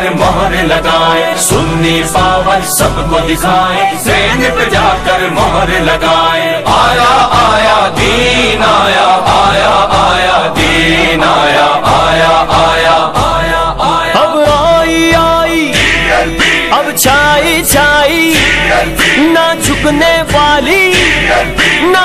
मोहर लगाए सुन्नी पावर सबको दिखाए ट्रेन पे जाकर मोहर लगाए। आया आया दीन आया आया आया दीन आया आया आया आया आया। अब आई आई। अब छाई छाई। ना झुकने वाली ना